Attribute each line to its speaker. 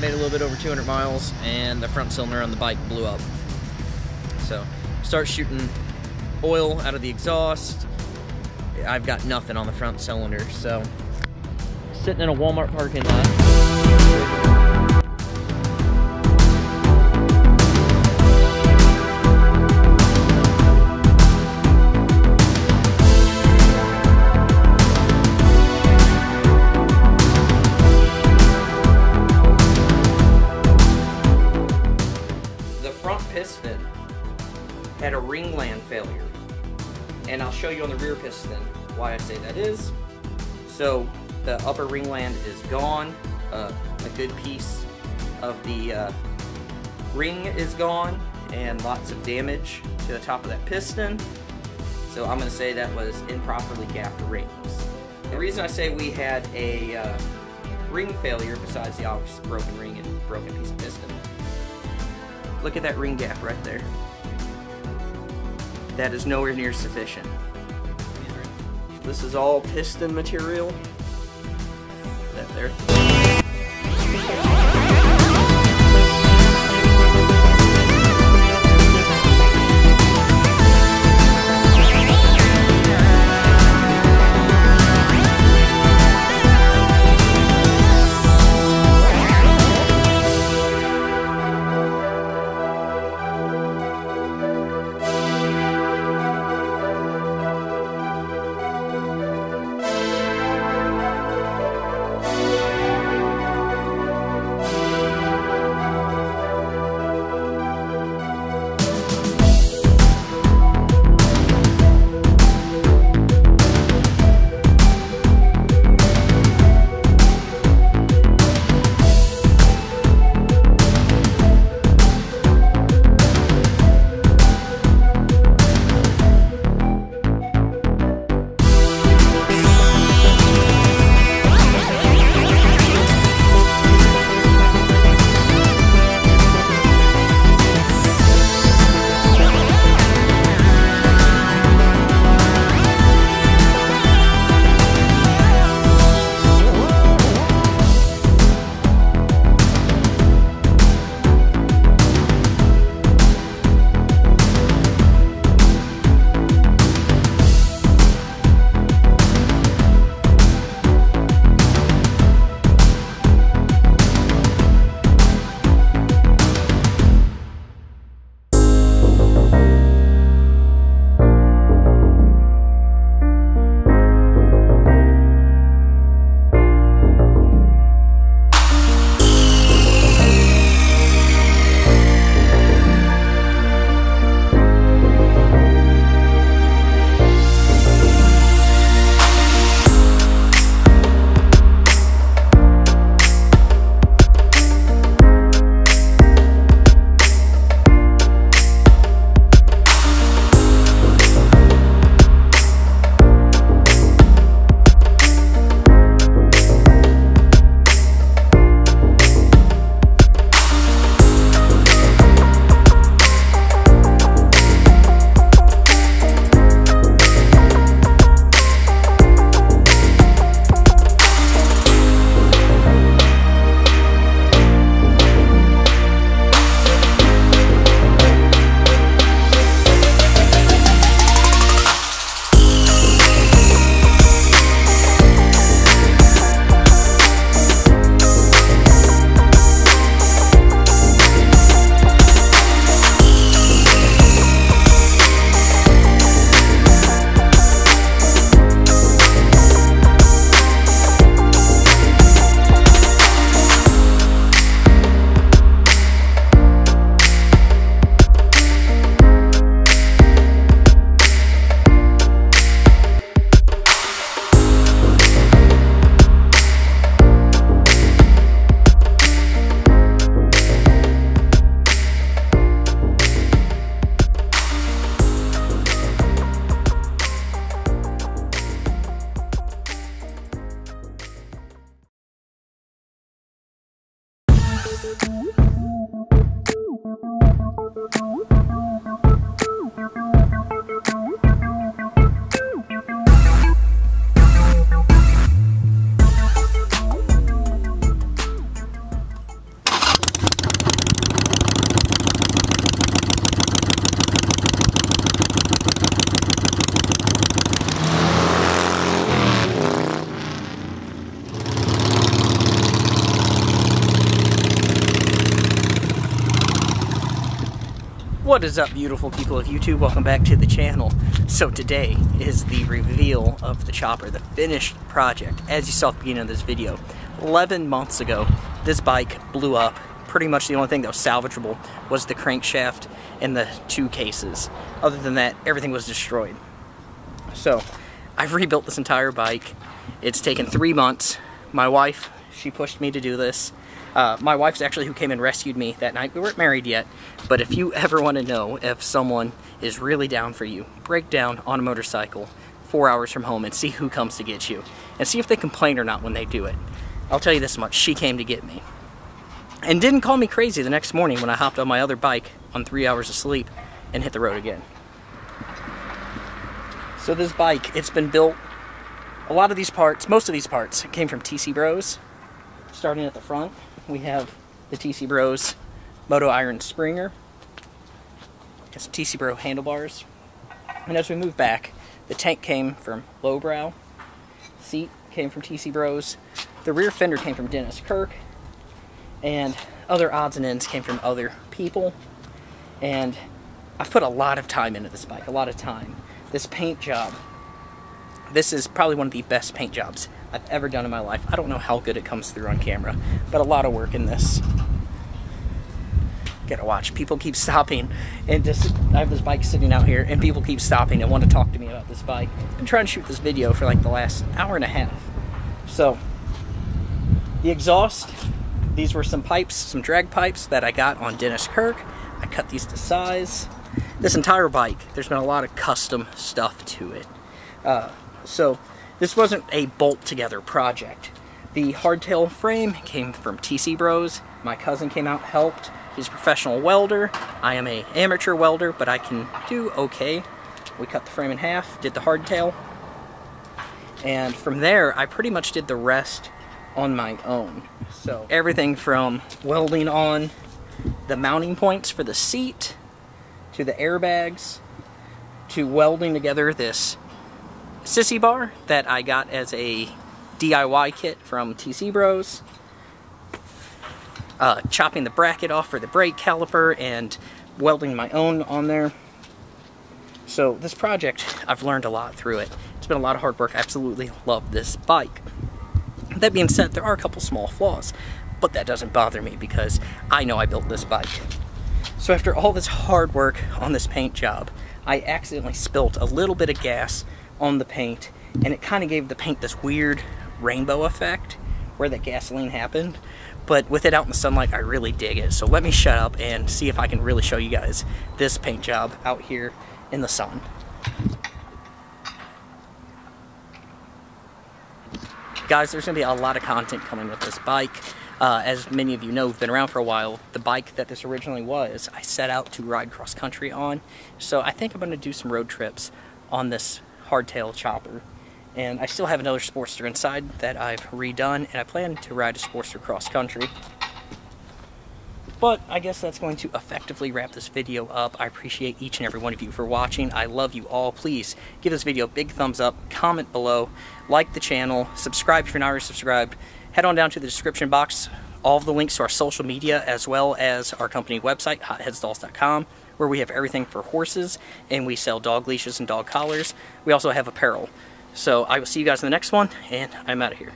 Speaker 1: made a little bit over 200 miles, and the front cylinder on the bike blew up. So start shooting oil out of the exhaust. I've got nothing on the front cylinder, so sitting in a Walmart parking lot. And I'll show you on the rear piston why I say that is. So the upper ringland is gone. Uh, a good piece of the uh, ring is gone and lots of damage to the top of that piston. So I'm going to say that was improperly gapped rings. The reason I say we had a uh, ring failure, besides the obvious broken ring and broken piece of piston, look at that ring gap right there. That is nowhere near sufficient. This is all piston material. That there. What is up beautiful people of YouTube? Welcome back to the channel. So today is the reveal of the chopper, the finished project. As you saw at the beginning of this video, 11 months ago, this bike blew up. Pretty much the only thing that was salvageable was the crankshaft and the two cases. Other than that, everything was destroyed. So, I've rebuilt this entire bike. It's taken three months. My wife, she pushed me to do this. Uh, my wife's actually who came and rescued me that night. We weren't married yet, but if you ever want to know if someone is really down for you, break down on a motorcycle four hours from home and see who comes to get you. And see if they complain or not when they do it. I'll tell you this much, she came to get me. And didn't call me crazy the next morning when I hopped on my other bike on three hours of sleep and hit the road again. So this bike, it's been built, a lot of these parts, most of these parts came from TC Bros. Starting at the front, we have the TC Bros Moto Iron Springer. Got some TC Bro handlebars. And as we move back, the tank came from Lowbrow. Seat came from TC Bros. The rear fender came from Dennis Kirk. And other odds and ends came from other people. And I've put a lot of time into this bike, a lot of time. This paint job, this is probably one of the best paint jobs I've ever done in my life. I don't know how good it comes through on camera, but a lot of work in this. Gotta watch. People keep stopping and just, I have this bike sitting out here and people keep stopping and want to talk to me about this bike. I've been trying to shoot this video for like the last hour and a half. So, the exhaust, these were some pipes, some drag pipes that I got on Dennis Kirk. I cut these to size. This entire bike, there's been a lot of custom stuff to it. Uh, so this wasn't a bolt together project. The hardtail frame came from TC Bros. My cousin came out, helped. He's a professional welder. I am a amateur welder, but I can do okay. We cut the frame in half, did the hardtail, and from there I pretty much did the rest on my own. So everything from welding on the mounting points for the seat, to the airbags, to welding together this sissy bar that I got as a DIY kit from TC Bros. Uh, chopping the bracket off for the brake caliper and welding my own on there. So this project, I've learned a lot through it. It's been a lot of hard work. I absolutely love this bike. That being said, there are a couple small flaws, but that doesn't bother me because I know I built this bike. So after all this hard work on this paint job, I accidentally spilt a little bit of gas on the paint and it kind of gave the paint this weird rainbow effect where that gasoline happened but with it out in the sunlight I really dig it. So let me shut up and see if I can really show you guys this paint job out here in the sun. Guys there's gonna be a lot of content coming with this bike. Uh, as many of you know, have been around for a while, the bike that this originally was, I set out to ride cross country on. So I think I'm going to do some road trips on this hardtail chopper. And I still have another Sportster inside that I've redone, and I plan to ride a Sportster cross country. But I guess that's going to effectively wrap this video up. I appreciate each and every one of you for watching. I love you all. Please give this video a big thumbs up, comment below, like the channel, subscribe if you're not already subscribed. Head on down to the description box. All of the links to our social media as well as our company website, hotheadstalls.com where we have everything for horses and we sell dog leashes and dog collars. We also have apparel. So I will see you guys in the next one and I'm out of here.